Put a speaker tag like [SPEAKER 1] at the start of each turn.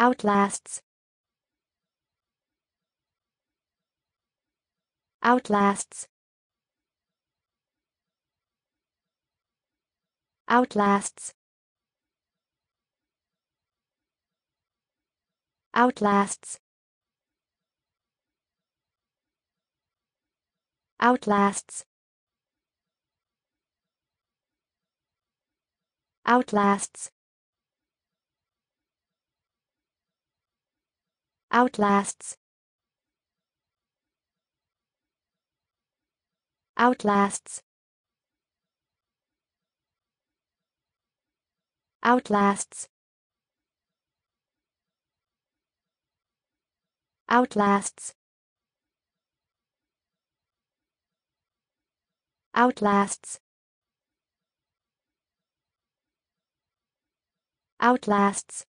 [SPEAKER 1] outlasts. Outlasts. Outlasts. Outlasts. Outlasts. Outlasts outlasts. Outlasts. Outlasts. Outlasts. Outlasts. Outlasts